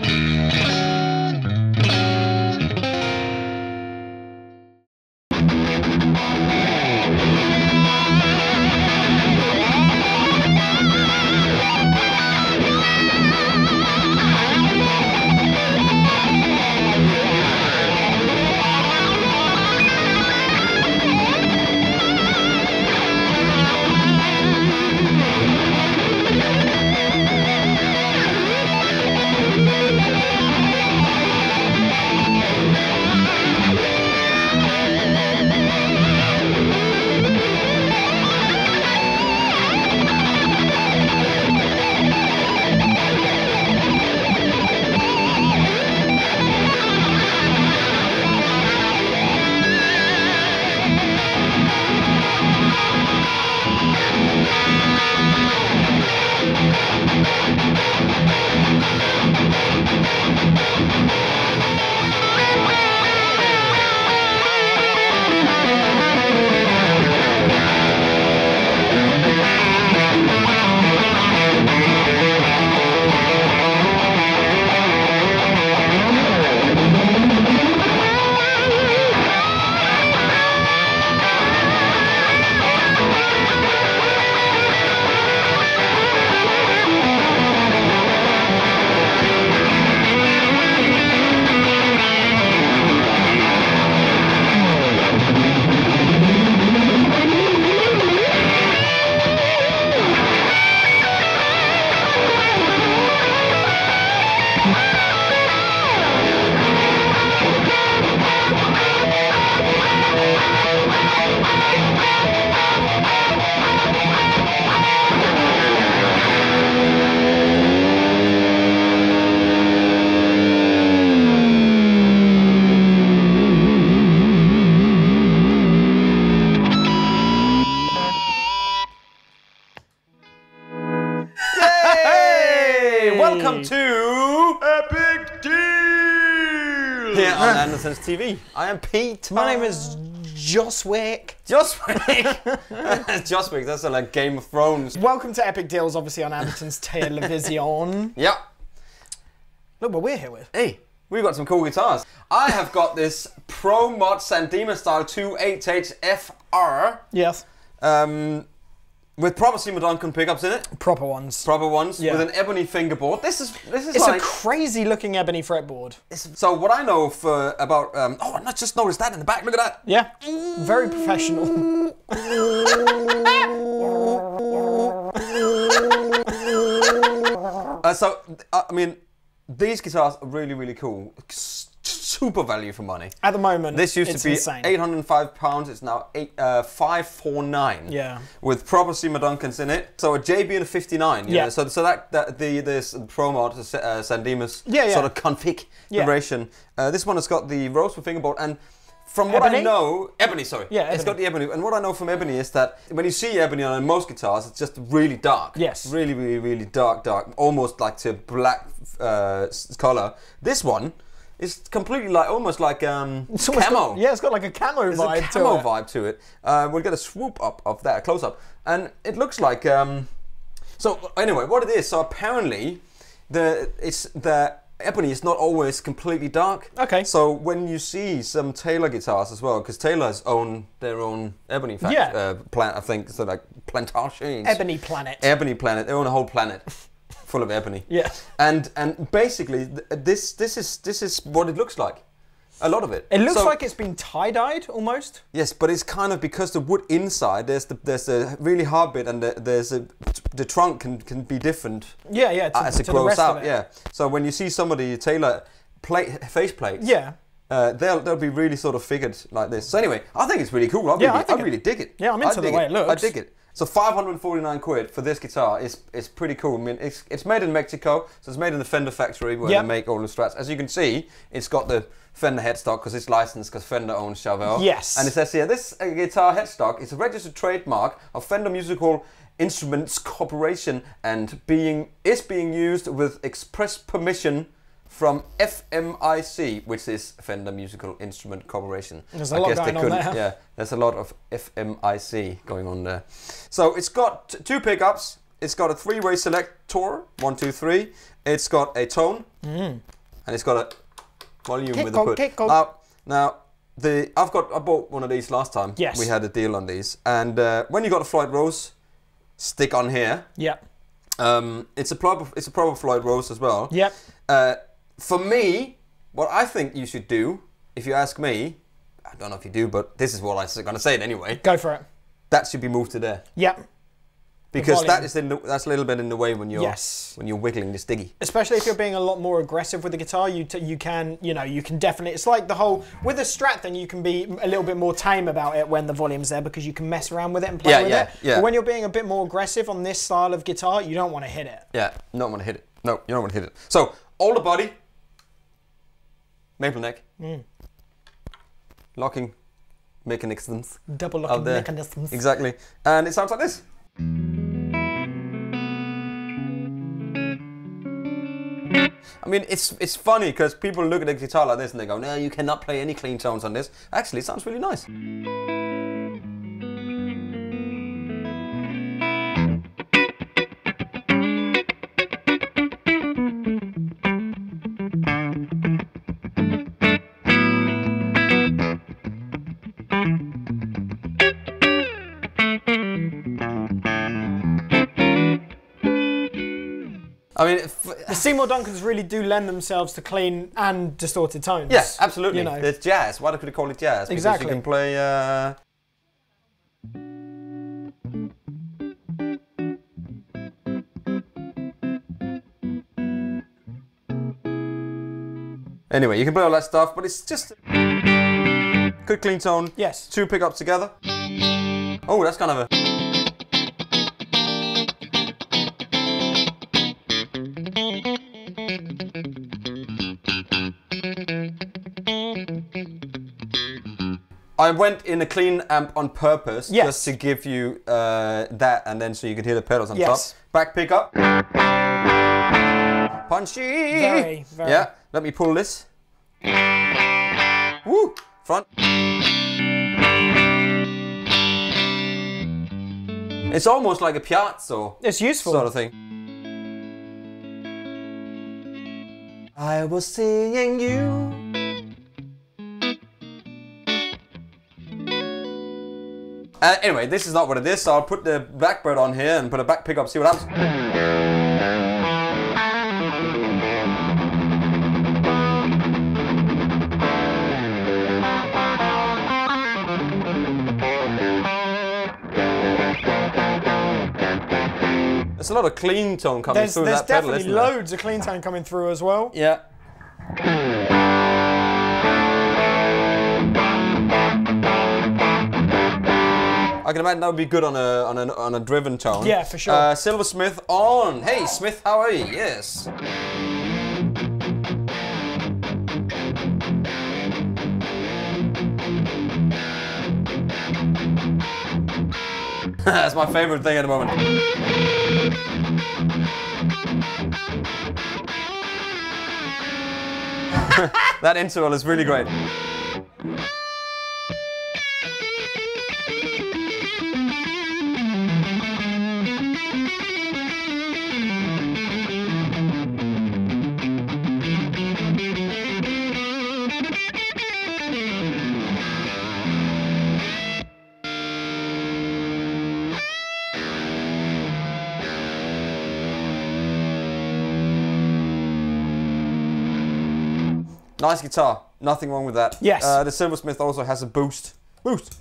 Here on Anderton's TV. I am Pete. My name is Joswick. Joswick. Joswick. That's like Game of Thrones. Welcome to Epic Deals, obviously on Anderton's Television. Yep. Look what we're here with. Hey, we've got some cool guitars. I have got this Pro Mod San Dimas Style 2 HH FR. Yes. um, with proper Seymour Duncan pickups in it. Proper ones. Proper ones Yeah. with an ebony fingerboard. This is this is It's like a crazy looking ebony fretboard. so. What I know for about um, oh, I just noticed that in the back. Look at that. Yeah. Very professional. Uh, so I mean, these guitars are really really cool. Super value for money. At the moment, This used it's to be insane. 805 pounds. It's now eight, uh, 549. Yeah. With proper Seymour Duncans in it. So a JB and a 59. Yeah. know, So so that, that the this pro mod uh, San Dimas Yeah, yeah. sort of configuration. Uh, this one has got the rosewood fingerboard and. From what I know, ebony, sorry. Yeah, it's ebony. got the ebony. And what I know from ebony is that when you see ebony on most guitars, it's just really dark. Yes. Really, really, really dark, dark. Almost like to black uh, color. This one is completely like, almost like um, It's camo. got- yeah, it's got like a camo There's vibe a camo to it. vibe to it. Uh, we'll get a swoop up of that, a close up, and it looks like. Um, so anyway, what it is? So apparently, the it's the ebony is not always completely dark. Okay. So when you see some Taylor guitars as well, because Taylor's own their own ebony fact, Yeah. uh, plant, I think so like plantations. Ebony Planet. Ebony planet. They own a whole planet full of ebony. Yeah. And and basically th- this this is this is what it looks like. A lot of it. It looks So- like it's been tie dyed almost. Yes, but it's kind of because the wood inside there's the there's a really hard bit and the, there's a the trunk can, can be different Yeah, yeah. To, as it the grows rest out. it. Yeah. So when you see somebody tailor plate face plates, Yeah. uh, they'll they'll be really sort of figured like this. So anyway, I think it's really cool. I really, Yeah, I I, it- really dig it. Yeah, I'm I into the dig way it looks. I dig it. So 549 quid for this guitar is is pretty cool. I mean, it's it's made in Mexico, so it's made in the Fender factory where Yep. they make all the strats. As you can see, it's got the Fender headstock because it's licensed because Fender owns Charvel. Yes. And it says here, this uh, guitar headstock is a registered trademark of Fender Musical Instruments Corporation and being is being used with express permission from FMIC, which is Fender Musical Instrument Corporation. There's a lot going on couldn't- there. Yeah, there's a lot of FMIC going on there. So it's got two pickups, It's got a three-way selector. One, two, three. It's got a tone, and it's got a volume with a put. Now, now the I've got I bought one of these last time. Yes. We had a deal on these, and uh, when you got a Floyd Rose stick on here, Yep. um, it's a proper it's a proper Floyd Rose as well. Yep. Uh, for me, what I think you should do, if you ask me, I don't know if you do, but this is what I'm going to say it anyway. Go for it. That should be moved to there Yep. because that is in the, that's a little bit in the way when you're Yes. when you're wiggling this diggy. especially if you're being a lot more aggressive with the guitar you t- you can you know you can definitely it's like the whole with a strat thing you can be a little bit more tame about it when the volume's there because you can mess around with it and play Yeah, with yeah, it yeah. but when you're being a bit more aggressive on this style of guitar you don't want to hit it Yeah, you don't want to hit it. No, you don't want to hit it. So all the body, maple neck, Mm. locking mechanisms. double locking mechanisms Exactly, and it sounds like this. I mean, it's it's funny because people look at a guitar like this and they go, "No, you cannot play any clean tones on this." Actually, it sounds really nice. Seymour Duncans really do lend themselves to clean and distorted tones yeah, absolutely. you know It's jazz. Why could they call it jazz? Because Exactly. you can play. Uh, Anyway, you can play all that stuff, but it's just good clean tone. yes Two pickups together. Oh, that's kind of a. I went in a clean amp on purpose Yes. just to give you uh, that, and then so you could hear the pedals on Yes. top. Back pickup. Punchy. Very, very. Yeah. Let me pull this. Woo. Front. It's almost like a piazza it's useful sort of thing. I was seeing you. Uh, anyway, this is not what it is, so I'll put the blackbird on here and put a back pickup, see what happens. There's a lot of clean tone coming there's, through there's that pedal, definitely isn't there? loads of clean tone coming through as well Yeah. I can imagine that would be good on a on a on a driven tone. Yeah, for sure. Uh, Silversmith on. Hey, Smith, how are you? Yes. That's my favorite thing at the moment. that interval is really great. Nice guitar. Nothing wrong with that. Yes. Uh, the Silversmith also has a boost. Boost.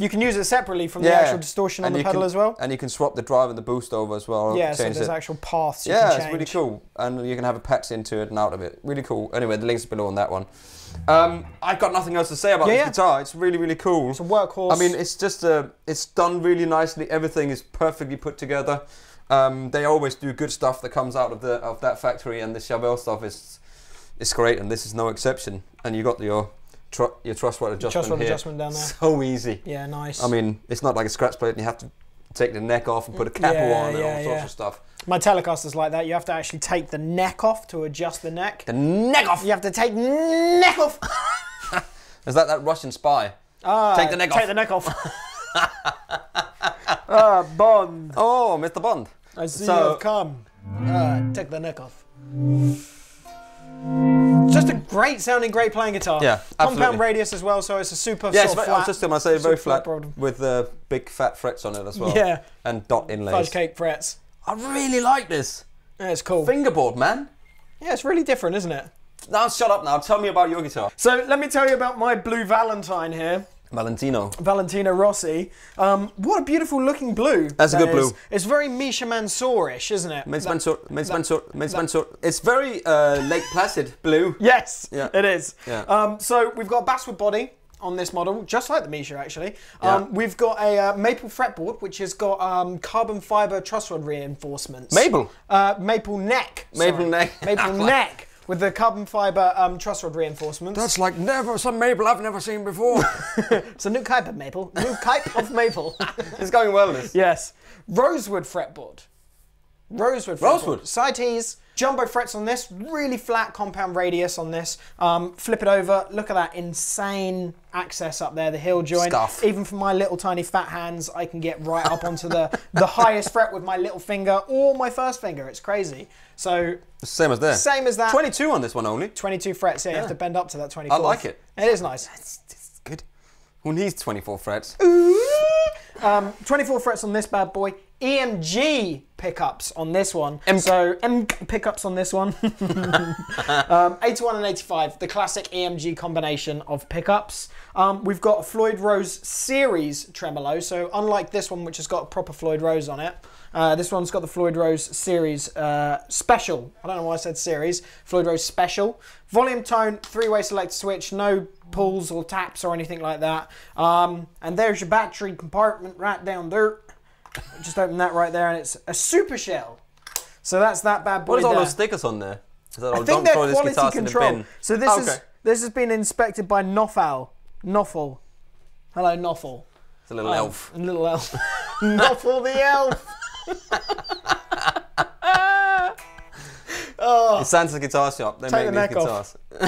you can use it separately from the actual distortion on And the you pedal can- as well And you can swap the drive and the boost over as well. yeah so change there's it. actual paths you Yeah, it's really cool. And you can have a patch into it and out of it. Really cool. Anyway, the link's below on that one. Um, I've got nothing else to say about Yeah, this yeah. guitar. It's really, really cool. It's a workhorse. I mean, it's just uh, it's done really nicely. Everything is perfectly put together. Um, they always do good stuff that comes out of the of that factory, and the Charvel stuff is is great, and this is no exception. And you got your tr- your truss rod adjustment Truss rod here. adjustment down there. So easy. yeah, nice. I mean, it's not like a scratch plate, and you have to take the neck off and put a capo Yeah, on and yeah, all sorts yeah. of stuff. My Telecaster's like that. You have to actually take the neck off to adjust the neck. The neck off. You have to take neck off. Is that that Russian spy? Ah, Take the neck take off. the neck off. Ah, Bond. Oh, Mr. Bond. I see So- you have come. Ah, take the neck off. Just a great sounding, great playing guitar. Yeah, Compound radius as well, so it's a super Yes, sort of I was flat. just going to say very flat flat bottom. with uh, big fat frets on it as well. Yeah. And dot inlays. fudge cake frets. I really like this. Yeah, it's cool. Fingerboard, man. Yeah, it's really different, isn't it? Now shut up now. Tell me about your guitar. So let me tell you about my blue Valentine here. Valentino. Valentino Rossi. Um, what a beautiful looking blue. That's a that good blue. It's very Misha Mansour-ish, isn't it? That- Mansour, Mace Mansour, Mansour. It's very uh, Lake Placid blue. Yes, Yeah. it is. Yeah. Um, so we've got a basswood body on this model, just like the Misha actually. Um, Yeah. We've got a uh, maple fretboard, which has got um, carbon fiber truss rod reinforcements. Maple? Uh, maple neck. Maple sorry. neck. Maple neck with the carbon fiber um, truss rod reinforcements. That's like never some maple I've never seen before. it's a new type of maple. New type of maple. it's going well, this. Yes. Rosewood fretboard. Rosewood fretboard. Rosewood? Cites, jumbo frets on this, really flat compound radius on this. Um, flip it over, look at that insane access up there, the heel joint. Scuff. Even for my little tiny fat hands, I can get right up onto the, the highest fret with my little finger or my first finger. It's crazy. So, Same as there. same as that. 22 on this one only. 22 frets, yeah, you have to bend up to that 24. I like it. It is nice. It's, it's good. Who needs 24 frets? Um, 24 frets on this bad boy. EMG pickups on this one. M- so M pickups on this one. um, 81 and 85, the classic EMG combination of pickups. Um, we've got a Floyd Rose series tremolo. So unlike this one, which has got a proper Floyd Rose on it, uh, this one's got the Floyd Rose series uh, special. I don't know why I said series. Floyd Rose special. Volume tone, three-way select switch, no pulls or taps or anything like that. Um, and there's your battery compartment right down there. Just open that right there, and it's a super shell. So that's that bad boy What is all there. those stickers on there? Is that all, I think they're throw this quality in the control. bin. So this Oh, is this has been inspected by Noffal. Noffel. Hello, Noffel. It's a little elf. A little elf. Noffel the elf. Oh. It's Santa's Guitar Shop. They Take make the these guitars.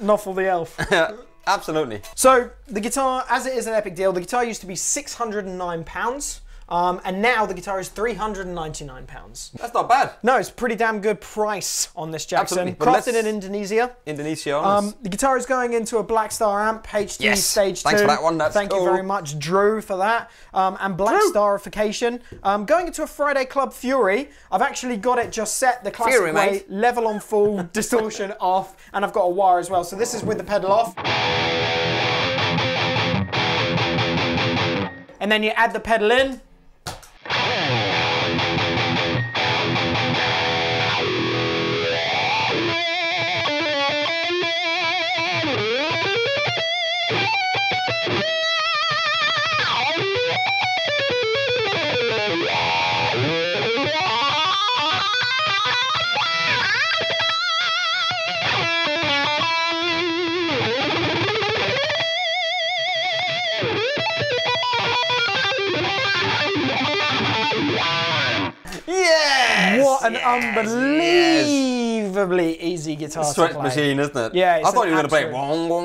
Noffel the elf. Yeah, absolutely. So the guitar, as it is an epic deal, the guitar used to be six hundred and nine pounds, um, and now the guitar is three hundred and ninety nine pounds. That's not bad. No, it's pretty damn good price on this Jackson. Crafted in Indonesia. Indonesia on Um, the guitar is going into a Blackstar amp, HD Yes, Stage 2. thanks for that one, that's Thank you very much, Drew, for that. Um, and Blackstarification. Um, going into a Friday Club Fury, I've actually got it just set the classic Fury, way, mate. level on full, distortion off, and I've got a wire as well. So this is with the pedal off. And then you add the pedal in. What an yes, unbelievably easy guitar yes. to play. machine, isn't it? Yeah, it's I thought you were going to play. absolute-.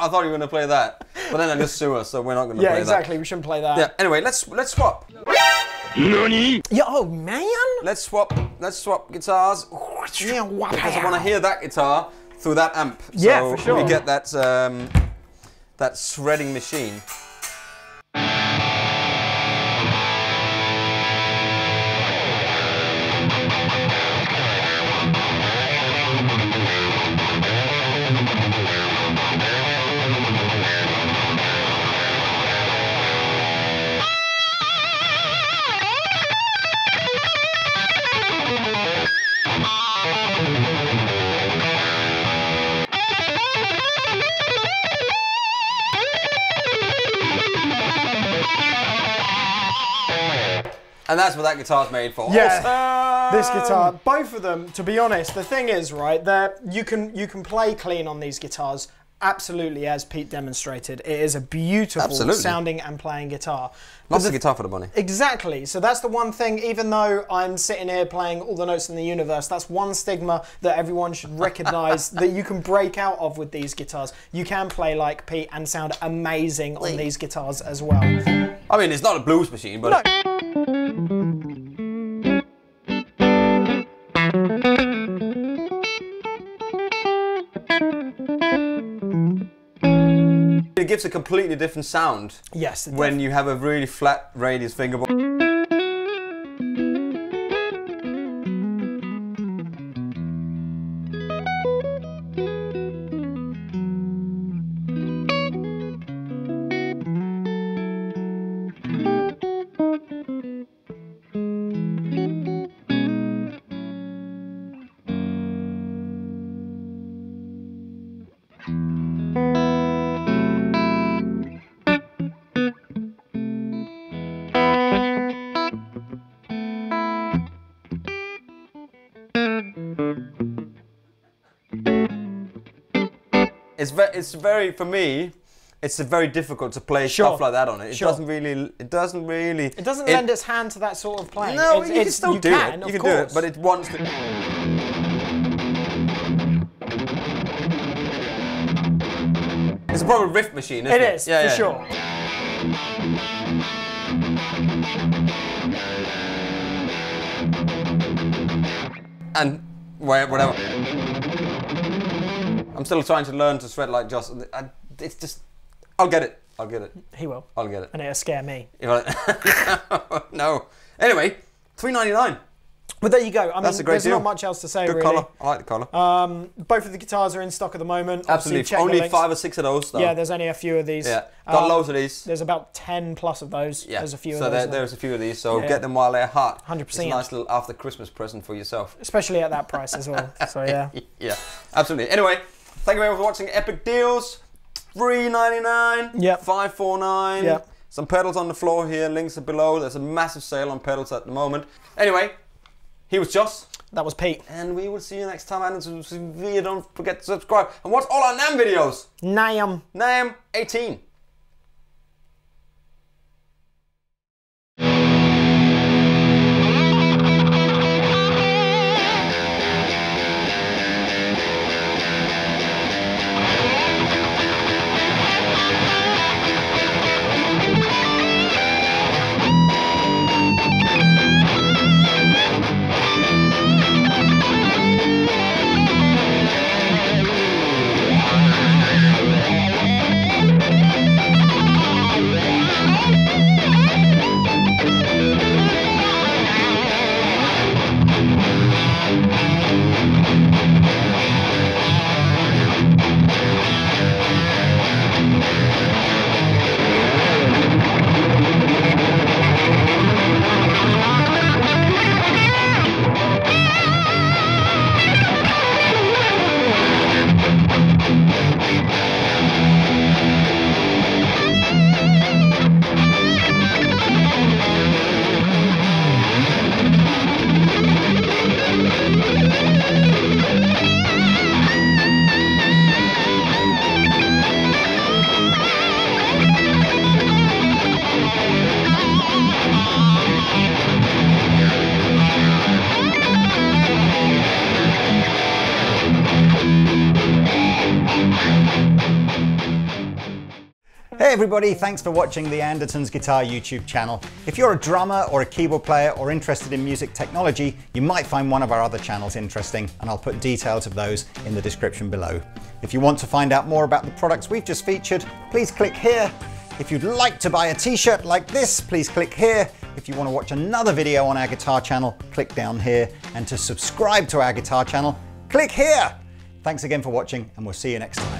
I thought you were going to play that, but then I just sue us, so we're not going to Yeah, play exactly. That. Yeah, exactly. We shouldn't play that. that. Yeah. Anyway, let's let's swap. Yeah, oh man. Let's swap. Let's swap guitars. Yeah, Because I want to hear that guitar through that amp. Yeah, so for sure. We get that um, that shredding machine. And that's what that guitar's made for. Yeah. Awesome. this guitar both of them to be honest the thing is right that you can you can play clean on these guitars absolutely, as Pete demonstrated, it is a beautiful Absolutely. sounding and playing guitar. Lots the- of guitar for the money. Exactly. So that's the one thing, even though I'm sitting here playing all the notes in the universe, that's one stigma that everyone should recognize that you can break out of with these guitars. You can play like Pete and sound amazing on these guitars as well. I mean, it's not a blues machine, but it gives a completely different sound Yes. when you have a really flat radius fingerboard. It's very, it's very for me. It's very difficult to play Sure. stuff like that on it. It Sure. doesn't really. It doesn't really. It doesn't lend its hand to that sort of playing. No, It's- you can still you do can, it. You can do it, but it wants to. It's a proper riff machine, isn't It it? is, Yeah, for yeah. sure. And whatever. I'm still trying to learn to shred like Joss. I, it's just. I'll get it. I'll get it. He will. I'll get it. And it'll scare me. No. Anyway, three ninety nine. But there you go. I That's mean, a great there's deal. not much else to say, Good really. colour. I like the colour. Um, both of the guitars are in stock at the moment. Absolutely. Only five or six of those. Though. Yeah, there's only a few of these. Yeah. Got Um, loads of these. There's about 10 plus of those. Yeah. There's a few so of there, there's a few of these. So Yeah. get them while they're hot. 100%. Nice little after Christmas present for yourself. Especially at that price as well. So, yeah. yeah, absolutely. Anyway, thank you very much for watching Epic Deals. Three ninety nine. Yep. Five four nine. Yep. Some pedals on the floor here. Links are below. There's a massive sale on pedals at the moment. Anyway, he was Joss, That was Pete. and we will see you next time. And don't forget to subscribe and watch all our NAMM videos. NAMM. NAMM 18. Everybody, thanks for watching the Andertons Guitar YouTube channel. If you're a drummer or a keyboard player or interested in music technology, you might find one of our other channels interesting and I'll put details of those in the description below. If you want to find out more about the products we've just featured, please click here. If you'd like to buy a t-shirt like this, please click here. If you want to watch another video on our guitar channel, click down here. And to subscribe to our guitar channel, click here. Thanks again for watching and we'll see you next time.